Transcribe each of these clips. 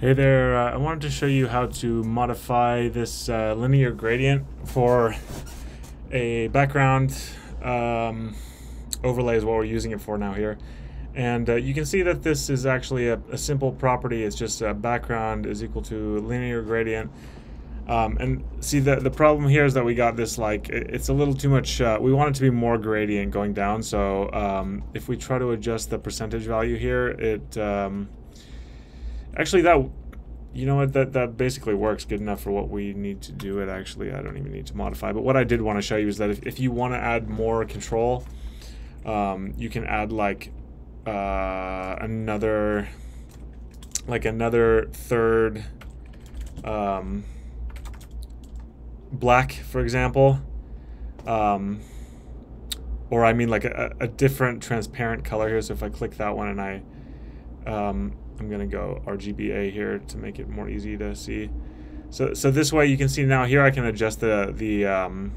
Hey there, uh, I wanted to show you how to modify this uh, linear gradient for a background um, overlay is what we're using it for now here. And uh, you can see that this is actually a, a, simple property. It's just a background is equal to linear gradient. Um, and see the the problem here is that we got this like it's a little too much. Uh, we want it to be more gradient going down. So um, if we try to adjust the percentage value here, it um, Actually, that you know what that that basically works good enough for what we need to do it. Actually, I don't even need to modify. But what I did want to show you is that if, if you want to add more control, um, you can add like uh, another like another third um, black, for example. Um, or I mean like a, a different transparent color here. So if I click that one and I um, I'm gonna go RGBA here to make it more easy to see. So, so this way you can see now here I can adjust the the um,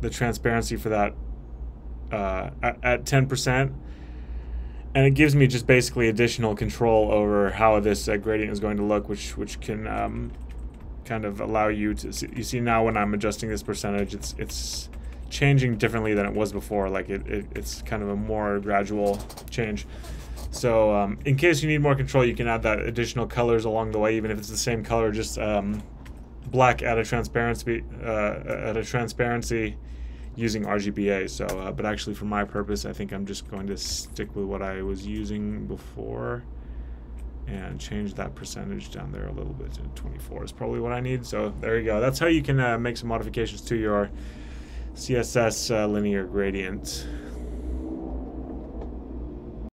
the transparency for that uh, at 10%, and it gives me just basically additional control over how this uh, gradient is going to look, which which can um, kind of allow you to see, you see now when I'm adjusting this percentage, it's it's changing differently than it was before. Like it, it it's kind of a more gradual change. So um, in case you need more control, you can add that additional colors along the way, even if it's the same color, just um, black at a transparency uh, at a transparency using RGBA. So, uh, but actually for my purpose, I think I'm just going to stick with what I was using before and change that percentage down there a little bit to 24 is probably what I need. So there you go. That's how you can uh, make some modifications to your CSS uh, linear gradient.